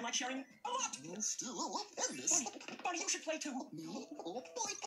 I like sharing a lot. Still, oh, this? Buddy, you should play too. Me? Oh, boy.